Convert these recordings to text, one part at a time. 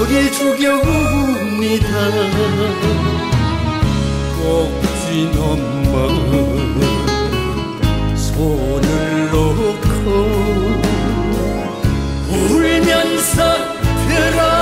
너를 죽여옵니다. 꼭지 넘어 손을 놓고 울면서 들어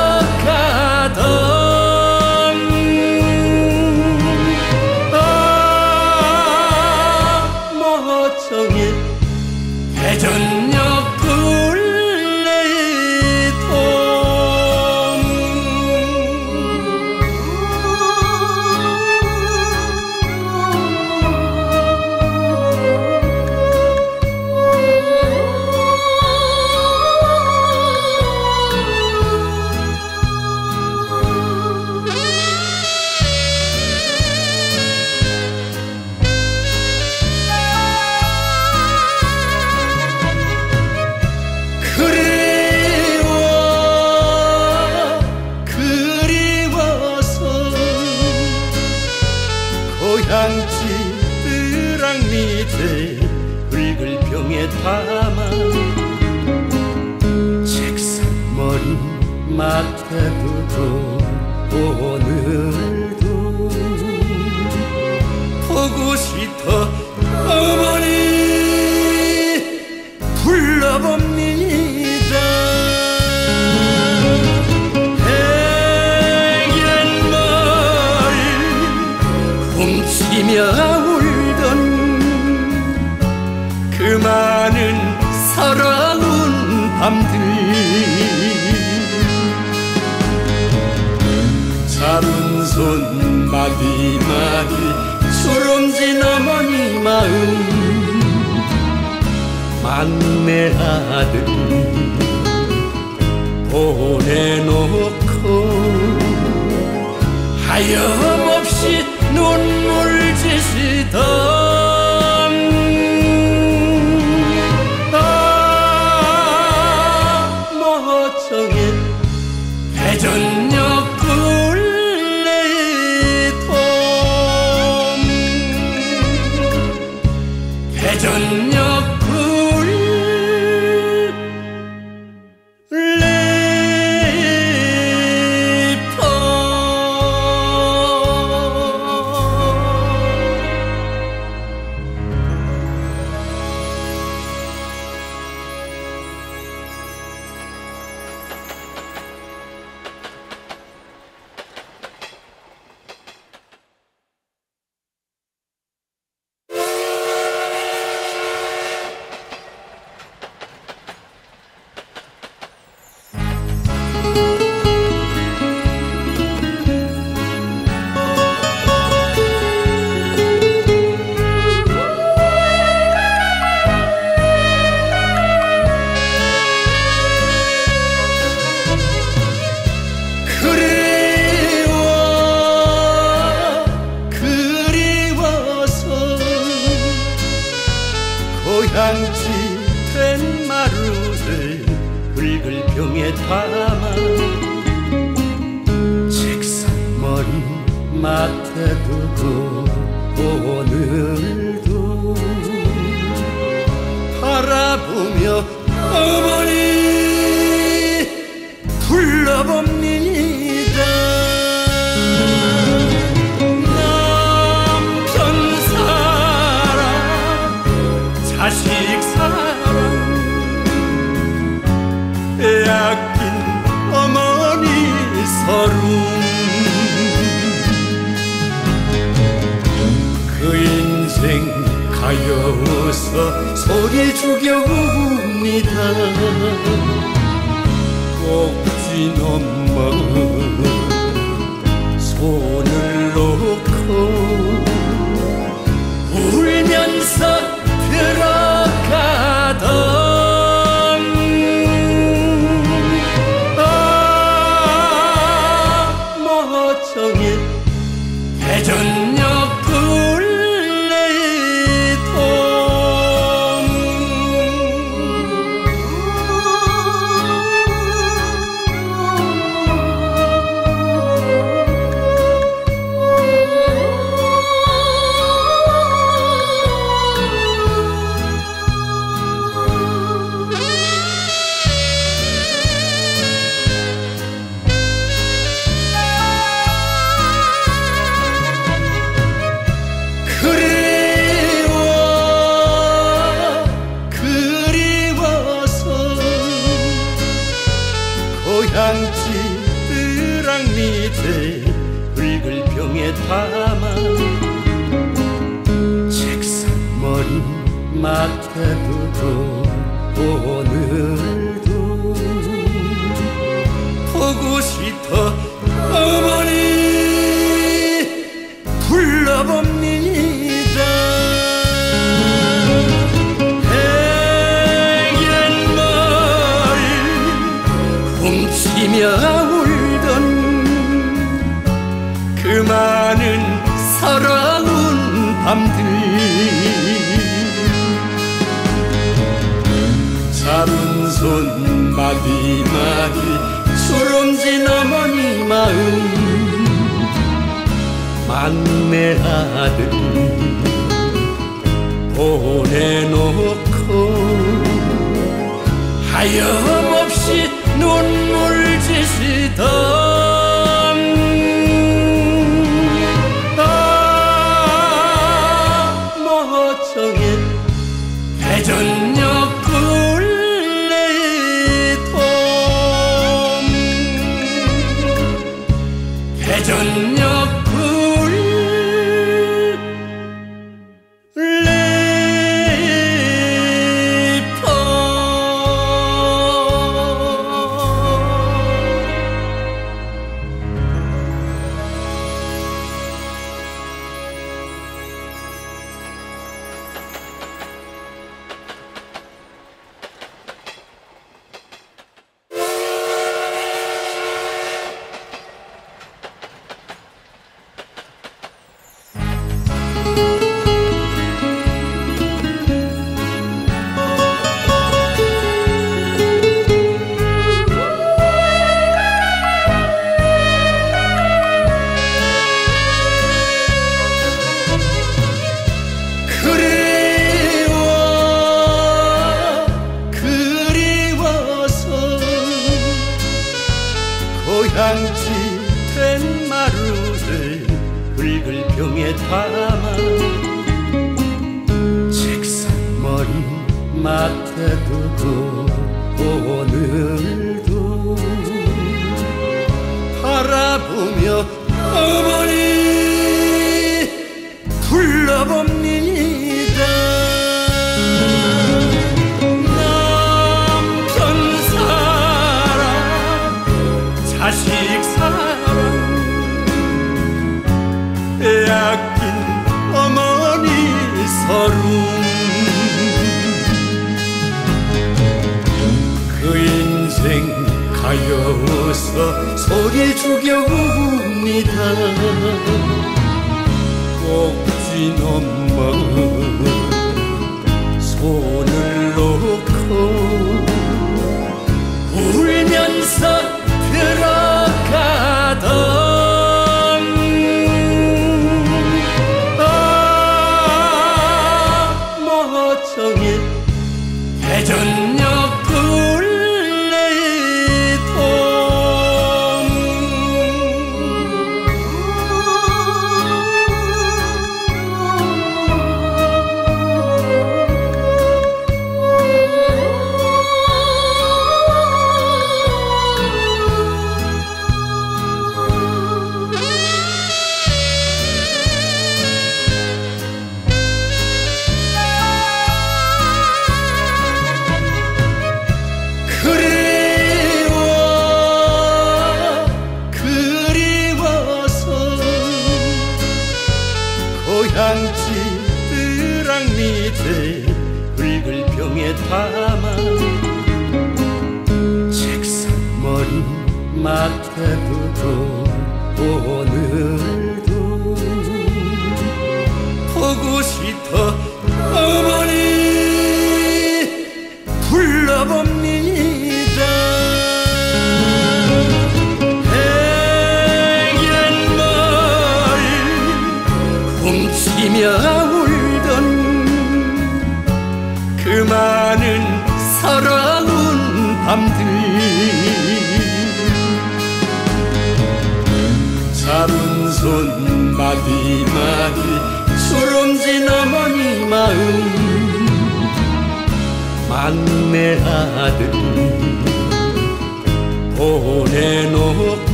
자식 사랑 애아낀 어머니 서름 그 인생 가여워서 소리 죽여 웁니다. 꼭지 넘어 손을 뜰랑 밑에 붉을 병에 담아 책상 머리 맡에 두고 오늘도 보고 싶어 손 마디 마디 주름진 어머니 마음. 막내 아들. 보내놓고 하염없이 눈물 지시던 바라보며 어머니 불러봅니다. 남편 사랑 자식 사랑 빼앗긴 어머니 서름 그 인생 가여워서 소리 죽여옵니다. 꼭진 엄마 손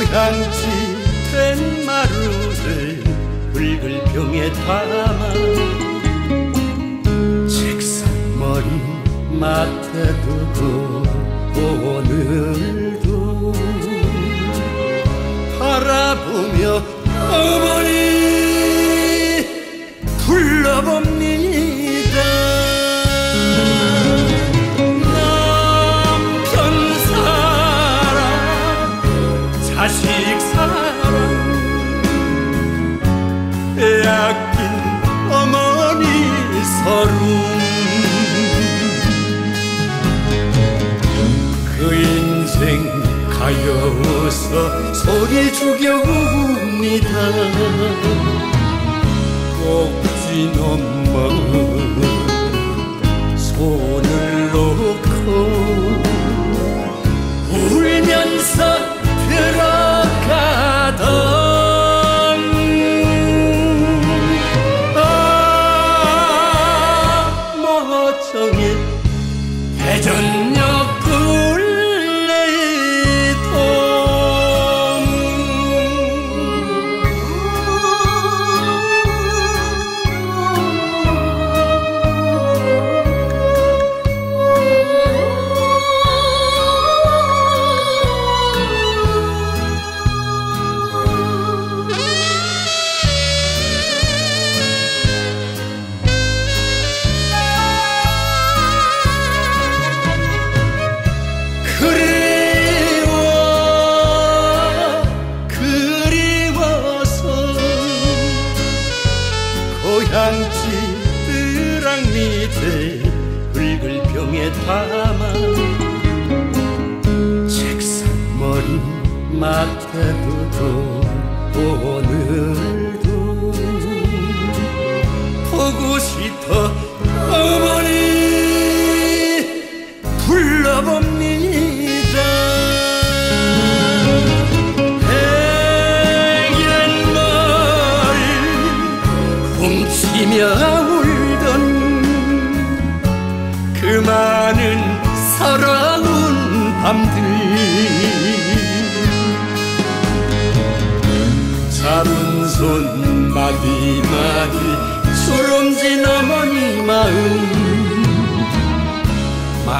고향지. 된 마루를 붉은 병에 담아 책상머리 맡에 두고 오늘도 바라보며 어머니 둘러봅니다. 가여워서 소리 죽여 웁니다. 꼭지 넘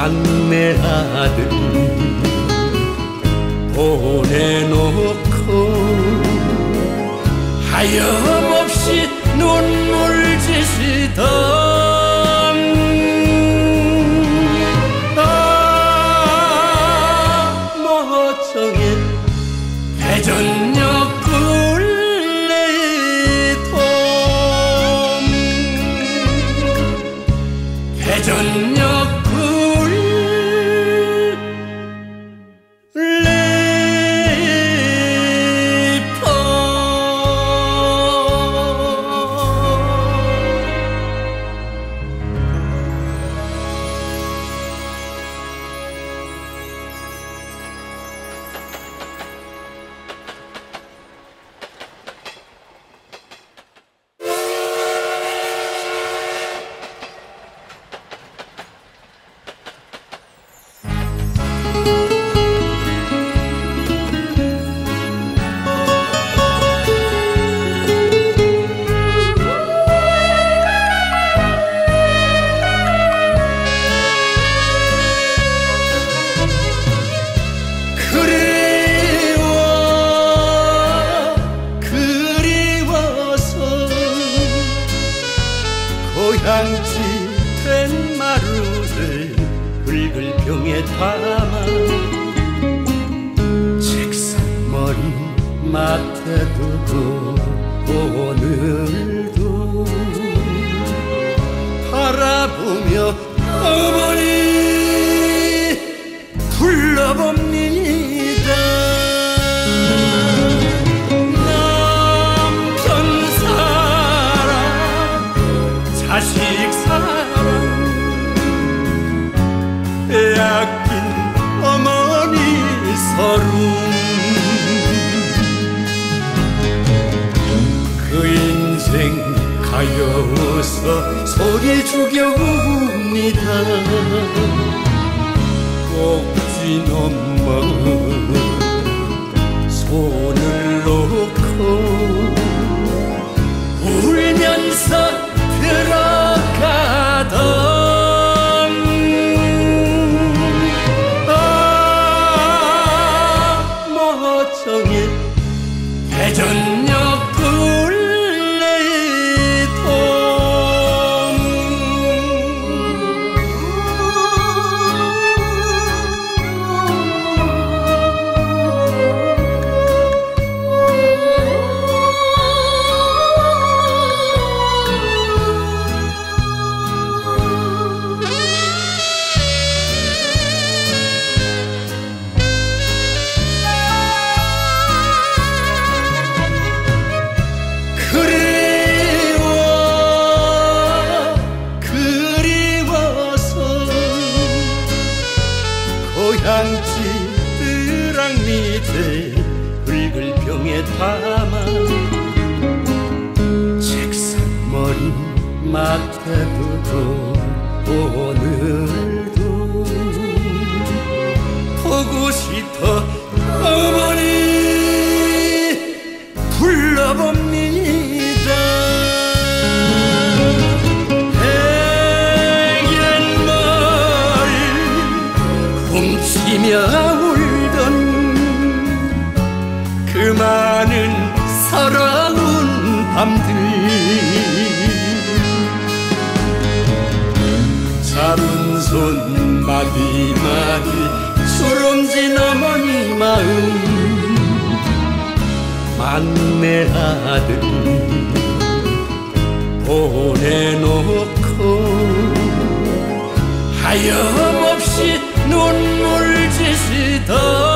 안내 아들 보내놓고 하염없이 눈물 짓시던 숙이며 울던 그 많은 서러운 밤들. 작은 손 마디마디 소름진 어머니 마음. 막내 아들 보내놓고 하염없이 눈 Oh.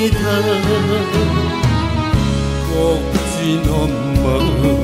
涙。こっちの舞う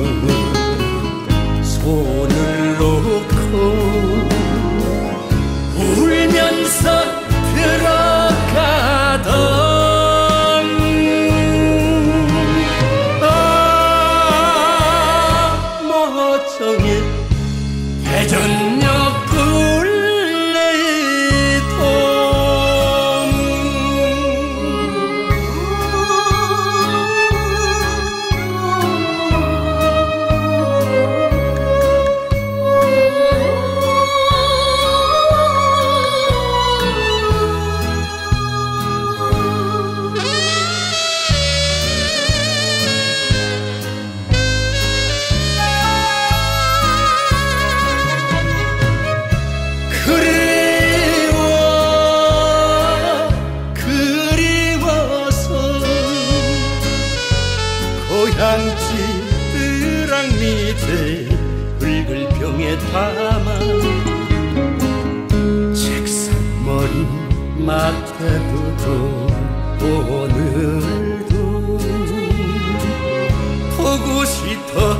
보고 싶어.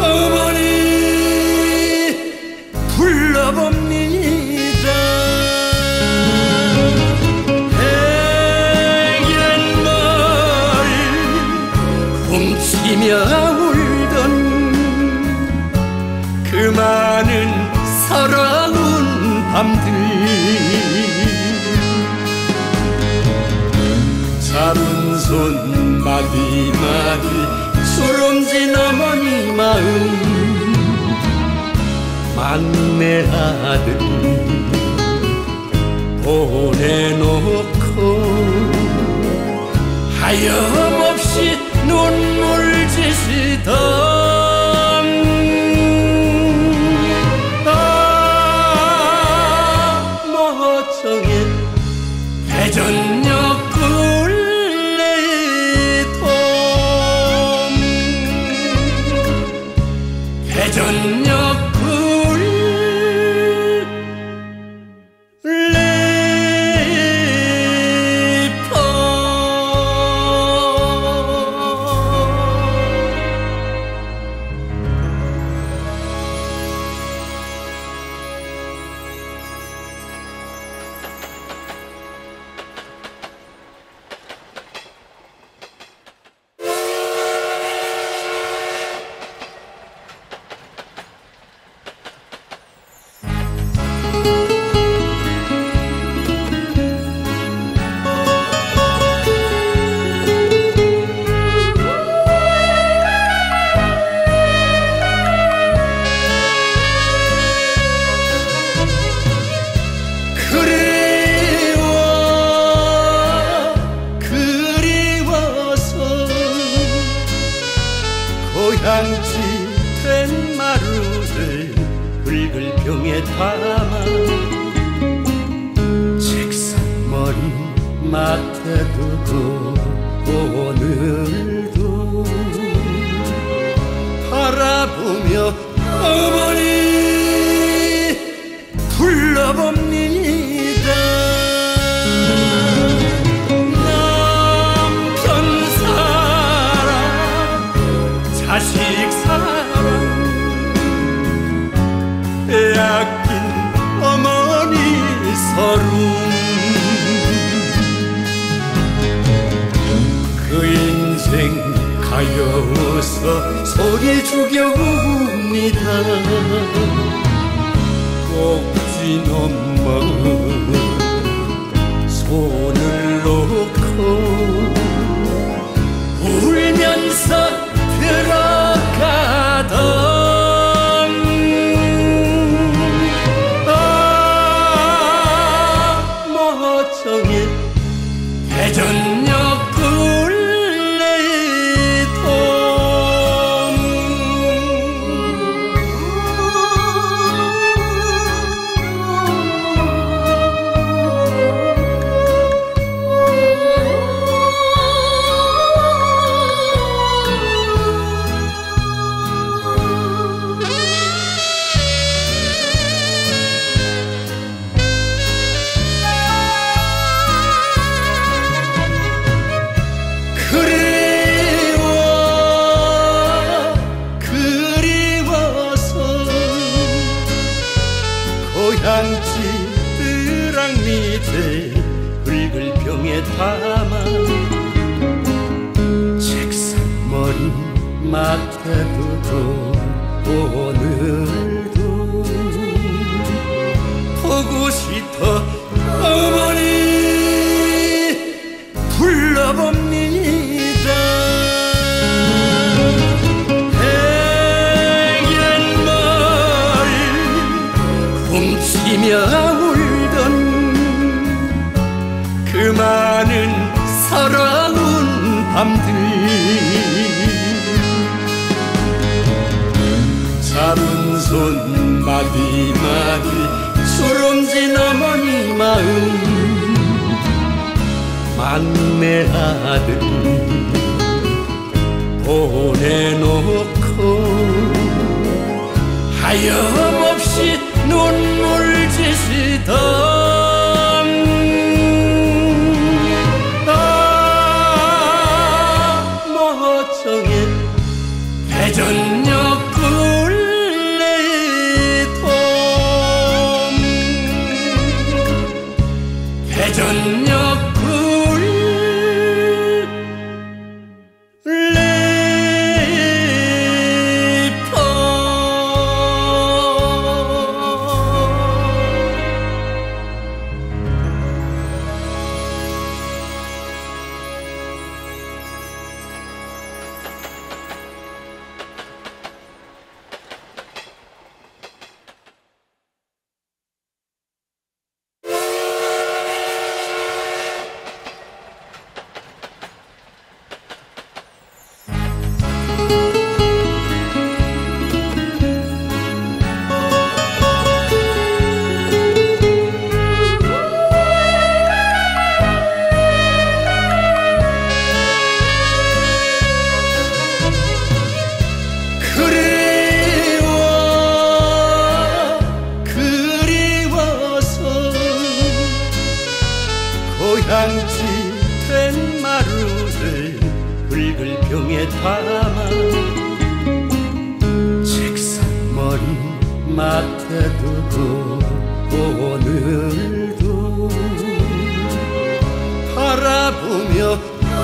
어머니 불러봅니다. 대견말 훔치며 울던 그 많은 사랑운 밤들. 마른 손 마디마디. 어머니 마음. 막내 아들 보내놓고 하염없이 눈물 짓이던 하루 그 인생 가여워서 소리 죽여옵니다. 꼭지 넘어 소 고향지 뜨랑 밑에 붉은 병에 담아 책상머리 맡에 두고 오늘도 보고 싶어. 어머니 울며 울던 그 많은 서러운 밤들. 작은 손 마디마디 주름진 어머니 마음. 만내 아들 보내놓고 하여 전녁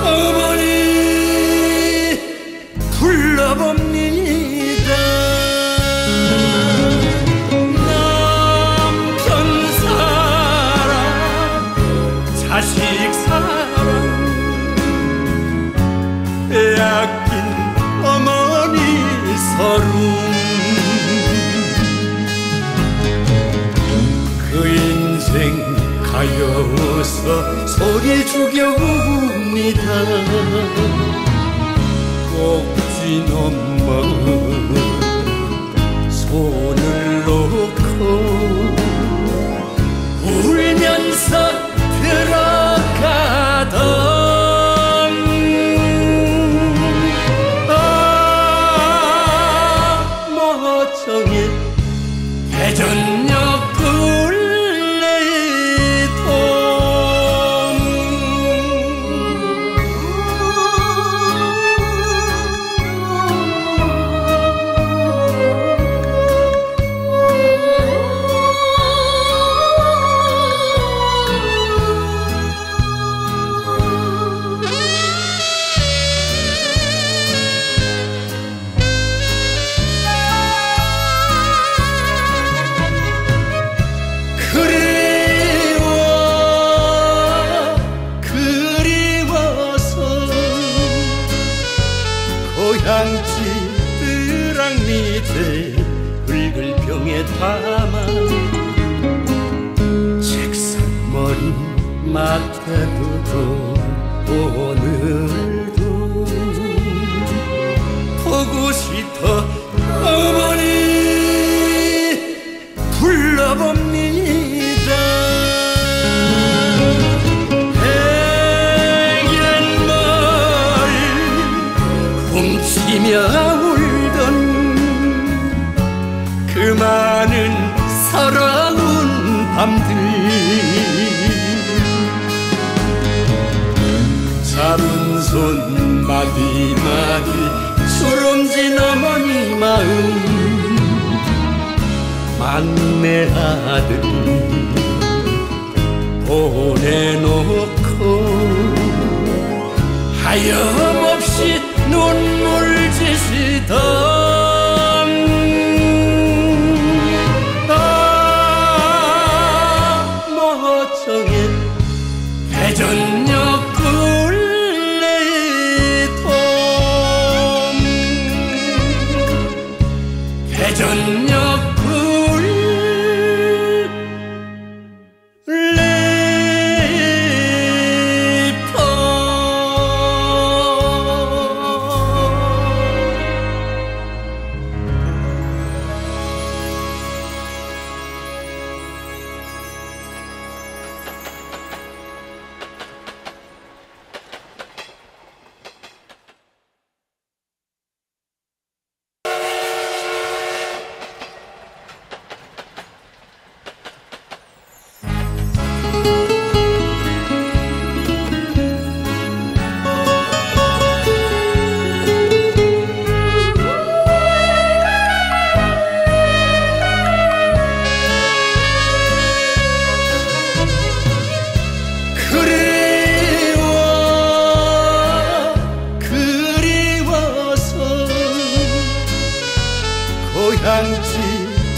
Oh 와서 소리 죽여 웁니다. 꼭지 넘어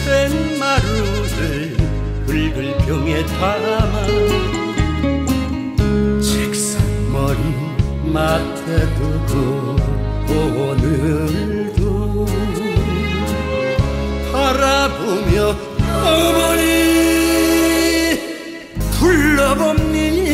된 마루를 흙을 병에 담아 책상 머리 맡에 두고 오늘도 바라보며 어머니 불러봅니다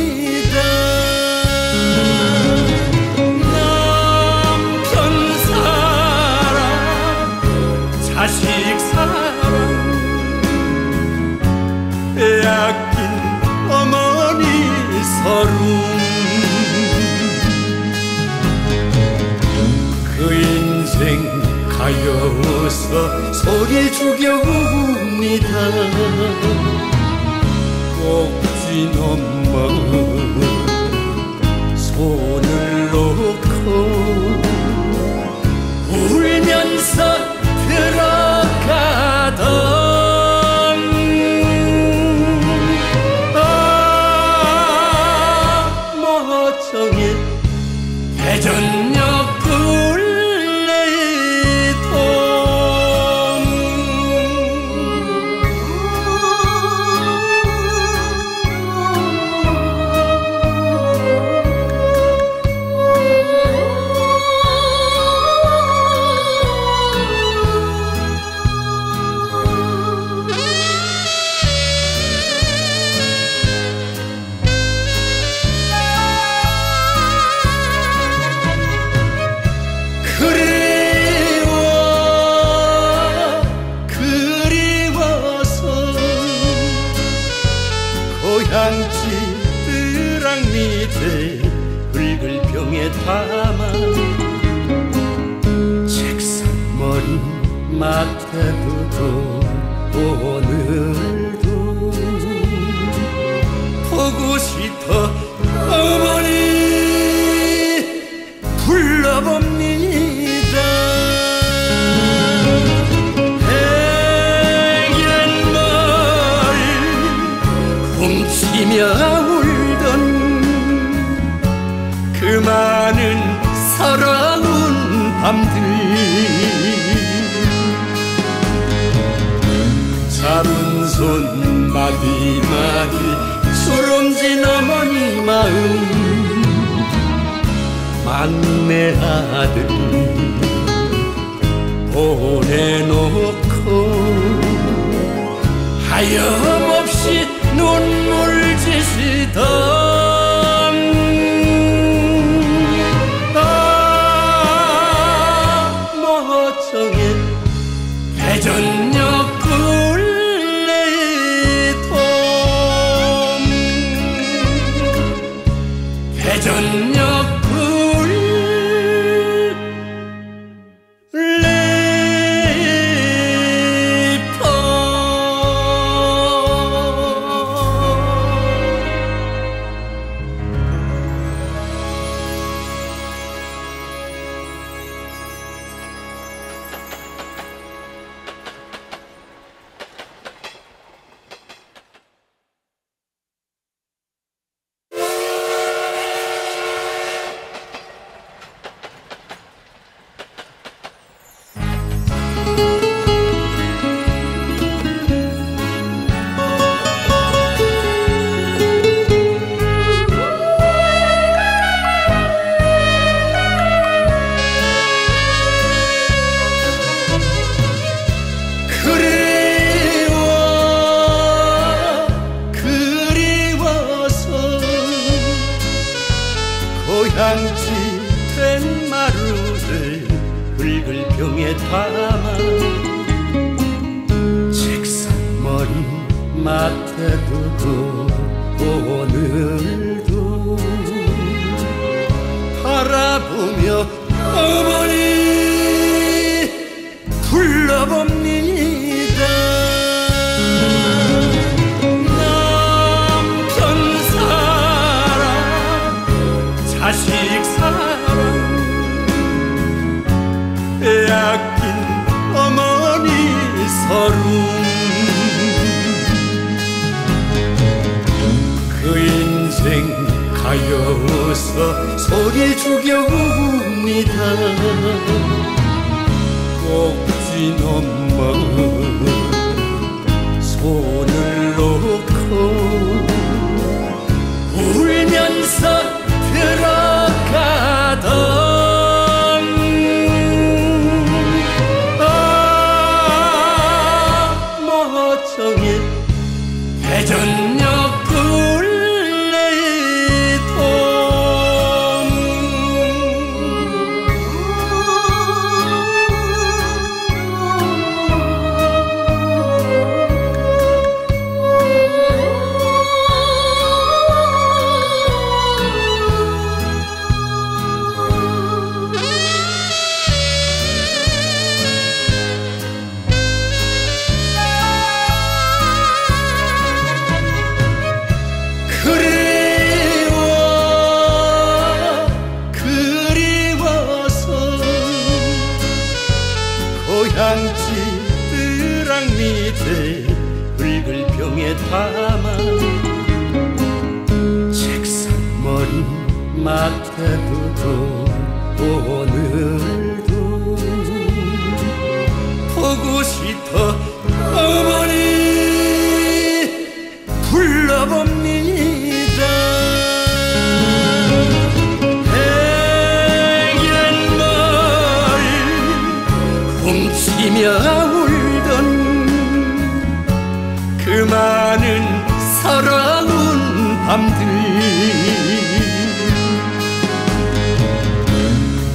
가여워서 소리 죽여 웁니다. 꼭진 엄마 손을 놓고 울면서 주름진 어머니 마음. 막내 아들 보내놓고 하염없이 눈물 지시던 훔치며 울던 그 많은 서러운 밤들.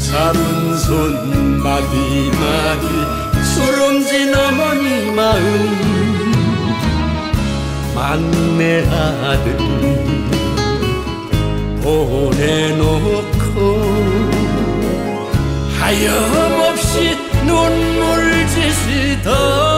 자른 손 마디마디 초롬진 어머니 마음. 만내 아들 보내놓고 하염없이 Oh